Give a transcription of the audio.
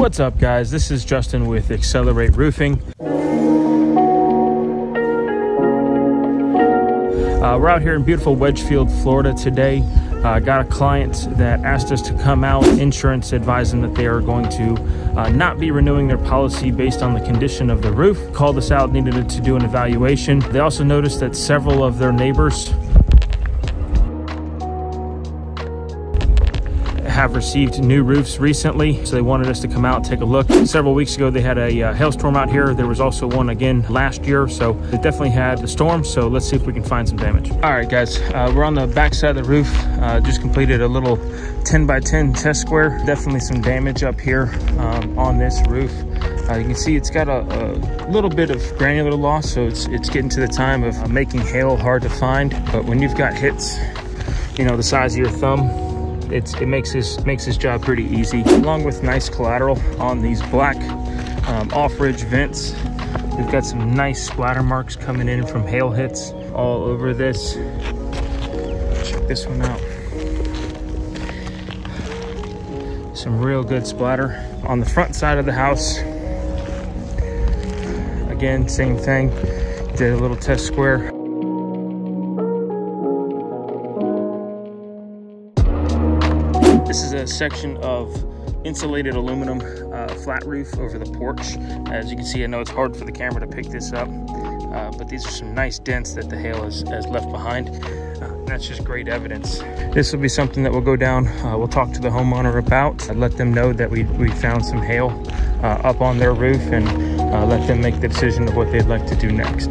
What's up, guys? This is Justin with Accelerate Roofing. Uh, we're out here in beautiful Wedgefield, Florida today. Uh, got a client that asked us to come out. Insurance advised them that they are going to uh, not be renewing their policy based on the condition of the roof. Called us out, needed to do an evaluation. They also noticed that several of their neighbors have received new roofs recently, so they wanted us to come out and take a look. Several weeks ago, they had a uh, hailstorm out here. There was also one again last year, so they definitely had the storm. So let's see if we can find some damage. All right, guys, uh, we're on the back side of the roof. Uh, just completed a little 10 by 10 test square. Definitely some damage up here um, on this roof. Uh, you can see it's got a, a, little bit of granular loss, so it's it's getting to the time of uh, making hail hard to find. But when you've got hits, you know, the size of your thumb, it's, it makes this makes this job pretty easy. Along with nice collateral on these black um, off-ridge vents. We've got some nice splatter marks coming in from hail hits all over this. Check this one out. Some real good splatter on the front side of the house. Again same thing. Did a little test square This is a section of insulated aluminum uh, flat roof over the porch. As you can see, I know it's hard for the camera to pick this up, uh, but these are some nice dents that the hail has, has left behind. Uh, that's just great evidence. This will be something that we'll go down. Uh, we'll talk to the homeowner about, I'd let them know that we, we found some hail uh, up on their roof and uh, let them make the decision of what they'd like to do next.